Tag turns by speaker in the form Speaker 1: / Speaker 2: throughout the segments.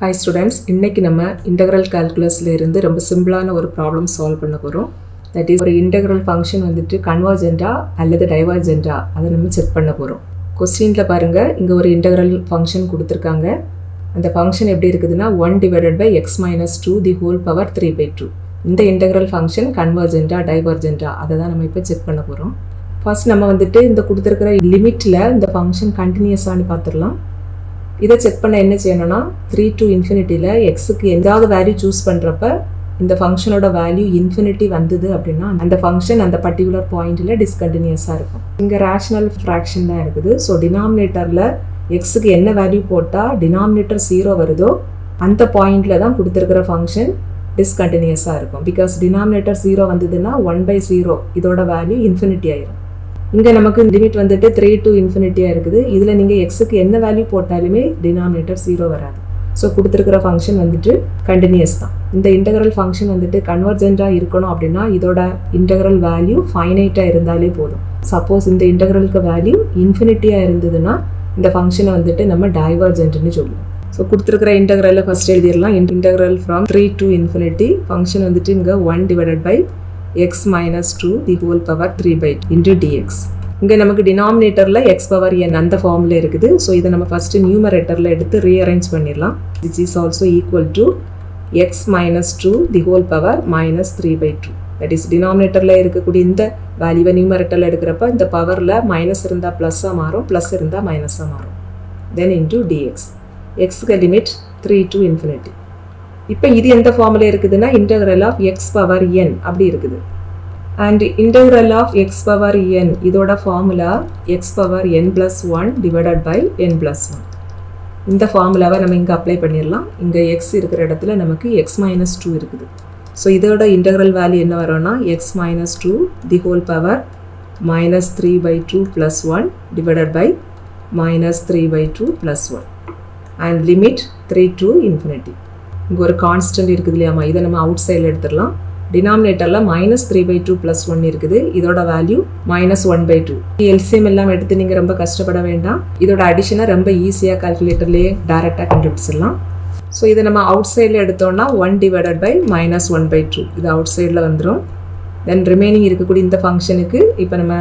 Speaker 1: Hi students இன்னைக்கு நம்ம integral கால்குலஸில் இருந்து ரொம்ப சிம்பிளான ஒரு ப்ராப்ளம் சால்வ் பண்ண போகிறோம் தட் இஸ் ஒரு இன்டெக்ரல் ஃபங்க்ஷன் வந்துட்டு கன்வர்ஜென்டா அல்லது டைவர்ஜென்டா அதை நம்ம செக் பண்ண போகிறோம் கொஸ்டினில் பாருங்கள் இங்கே ஒரு இன்டெக்ரல் ஃபங்க்ஷன் கொடுத்துருக்காங்க. அந்த ஃபங்க்ஷன் எப்படி இருக்குதுன்னா one divided by x minus two the whole power three by two இந்த இன்டெக்ரல் ஃபங்க்ஷன் கன்வர்ஜென்டா டைவர்ஜென்டா அதை தான் நம்ம இப்போ செக் பண்ண போகிறோம் ஃபர்ஸ்ட் நம்ம வந்துட்டு இந்த கொடுத்துருக்கிற லிமிட்டில் இந்த ஃபங்க்ஷன் கண்டினியூஸானு பார்த்துடலாம். இதை செக் பண்ண என்ன செய்யணும்னா த்ரீ டு இன்ஃபினிட்டியில் எக்ஸுக்கு எதாவது வேல்யூ சூஸ் பண்ணுறப்ப இந்த ஃபங்க்ஷனோட வேல்யூ இன்ஃபினிட்டி வந்தது அப்படின்னா அந்த ஃபங்க்ஷன் அந்த பர்டிகுலர் பாயிண்டில் டிஸ்கண்டினியூஸாக இருக்கும். இங்கே ரேஷ்னல் ஃப்ராக்ஷன் தான் இருக்குது. ஸோ டினாமினேட்டரில் எக்ஸுக்கு என்ன வேல்யூ போட்டால் டினாமினேட்டர் ஜீரோ வருதோ அந்த பாயிண்டில் தான் கொடுத்துருக்கிற ஃபங்க்ஷன் டிஸ்கண்டினியூஸாக இருக்கும். பிகாஸ் டினாமினேட்டர் ஜீரோ வந்ததுன்னா ஒன் பை ஜீரோ இதோட வேல்யூ இன்ஃபினிட்டி ஆயிரும். இங்கே நமக்கு லிமிட் வந்துட்டு த்ரீ டு இன்ஃபினிட்டியாக இருக்குது. இதில் நீங்கள் எக்ஸுக்கு என்ன வேல்யூ போட்டாலுமே டினாமினேட்டர் ஜீரோ வராது. ஸோ கொடுத்துருக்கிற ஃபங்க்ஷன் வந்துட்டு கண்டினியூஸ் தான். இந்த இன்டகரல் ஃபங்க்ஷன் வந்துட்டு கன்வர்ஜென்ட்டாக இருக்கணும் அப்படின்னா இதோட இன்டகரல் வேல்யூ ஃபைனைட்டாக இருந்தாலே போதும். சப்போஸ் இந்த இன்டகரலுக்கு வேல்யூ இன்ஃபினிட்டியாக இருந்ததுன்னா இந்த ஃபங்க்ஷனை வந்துட்டு நம்ம டைவர்ஜென்ட்னு சொல்லுவோம். ஸோ கொடுத்துருக்கிற இன்டகரலில் ஃபஸ்ட் எழுதிடலாம். Integral from three to infinity function வந்துட்டு இங்கே one divided by x minus two the whole power three by into dx இங்கே நமக்கு டினாமினேட்டரில் எக்ஸ் பவர் என் அந்த ஃபார்மில் இருக்குது. ஸோ இதை நம்ம ஃபஸ்ட்டு நியூமரேட்டரில் எடுத்து ரீஅரேஞ்ச் பண்ணிடலாம். Which is also equal to x minus two the whole power minus three by two that is டினாமினேட்டரில் இருக்கக்கூடிய இந்த வேல்யூவை நியூமரேட்டரில் எடுக்கிறப்ப இந்த பவரில் மைனஸ் இருந்தால் ப்ளஸ்ஸாக மாறும் ப்ளஸ் இருந்தால் மைனஸாக மாறும். தென் இன்டூ டிஎக்ஸ் எக்ஸுக்கு லிமிட் த்ரீ டு இன்ஃபினிட்டி இப்போ இது எந்த ஃபார்மில் இருக்குதுன்னா integral of x power n அப்படி இருக்குது. And integral of x power n இதோட formula x power n plus one divided by n plus one இந்த ஃபார்முலாவை நம்ம இங்கே அப்ளை பண்ணிடலாம் இங்கே எக்ஸ் இருக்கிற இடத்துல நமக்கு எக்ஸ் மைனஸ் டூ இருக்குது. ஸோ இதோட இன்டெக்ரல் வேல்யூ என்ன வரும்னா x minus two the whole power minus three by two plus one divided by minus three by two plus one and limit three to infinity இங்கே ஒரு constant இருக்குது இல்லையாமா இதை நம்ம அவுட் சைடில் எடுத்துடலாம். டினாமினேட்டரில் minus three by two plus one இருக்குது. இதோட value minus one by two LCM எல்லாம் எடுத்து நீங்கள் ரொம்ப கஷ்டப்பட வேண்டாம். இதோட அடிஷனை ரொம்ப ஈஸியாக கால்குலேட்டர்லேயே டேரெக்டாக கண்டுபிடிச்சிடலாம். ஸோ இதை நம்ம அவுட் சைடில் எடுத்தோம்னா one divided by minus one by two இது அவுட் சைடில் வந்துடும் தென் ரிமைனிங் இருக்கக்கூடிய இந்த ஃபங்க்ஷனுக்கு இப்போ நம்ம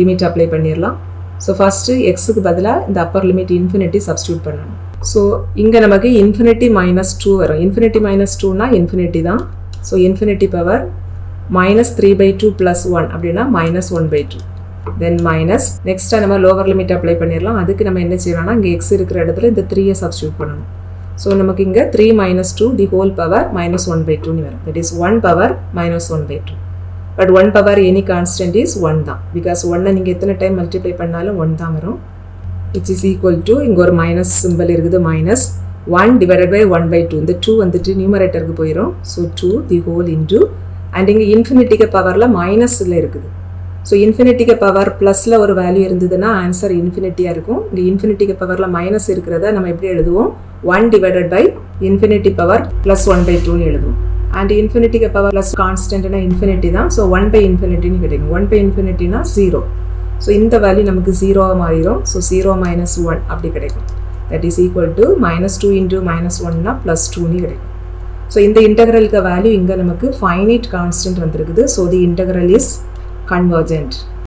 Speaker 1: லிமிட் அப்ளை பண்ணிடலாம். ஸோ ஃபஸ்ட்டு எக்ஸுக்கு பதிலாக இந்த அப்பர் லிமிட் இன்ஃபினிட்டி சப்ஸ்டியூட் பண்ணணும். ஸோ இங்கே நமக்கு இன்ஃபினிட்டி மைனஸ் டூ வரும். இன்ஃபினிட்டி மைனஸ் டூனா இன்ஃபினிட்டி தான். So infinity power minus three by two plus one அப்படின்னா minus one by two then minus நெக்ஸ்ட்டாக நம்ம லோவர் லிமிட் அப்ளை பண்ணிடலாம் அதுக்கு நம்ம என்ன செய்யலாம்னா இங்கே எக்ஸ் இருக்கிற இடத்துல இந்த த்ரீயை சப்ஸ்டியூட் பண்ணணும். ஸோ நமக்கு இங்கே three minus two the whole power minus one by டூன்னு வரும். That is one power minus one by two but one power any constant is one தான். பிகாஸ் ஒன்னை நீங்கள் எத்தனை டைம் மல்டிப்ளை பண்ணாலும் ஒன் தான் வரும். இட் இஸ் ஈக்குவல் டு இங்கே ஒரு மைனஸ் சிம்பிள் இருக்குது minus one divided by one by two இந்த டூ வந்துட்டு நியூமரேட்டருக்கு போயிடும் so two the whole into and இங்கே இன்ஃபினிட்டிக்கு பவரில் மைனஸில் இருக்குது. ஸோ இன்ஃபினிட்டிக்கு பவர் ப்ளஸில் ஒரு வேல்யூ இருந்ததுன்னா ஆன்சர் இன்ஃபினிட்டியாக இருக்கும். இங்கே இன்ஃபினிட்டிக்கு பவரில் மைனஸ் இருக்கிறத நம்ம எப்படி எழுதுவோம்? One divided by infinity power plus one by டூன்னு எழுதுவோம். அண்ட் இன்ஃபினிட்டிக்கு பவர் ப்ளஸ் கான்ஸ்டன்ட்னா இன்ஃபினிட்டி தான். ஸோ ஒன் பை இன்ஃபினிட்டின்னு கிடைக்கும் ஒன் பை இன்ஃபினிட்டினா ஜீரோ ஸோ இந்த வேல்யூ நமக்கு ஜீரோவாக மாறிடும். ஸோ ஜீரோ மைனஸ் ஒன் அப்படி கிடைக்கும். That is equal to minus two into minus ஒன்னா ப்ளஸ் டூன்னு கிடைக்கும். ஸோ இந்த இன்டெக்ரலுக்கு வேல்யூ இங்கே நமக்கு ஃபைனைட் கான்ஸ்டன்ட் வந்திருக்குது. So the integral is convergent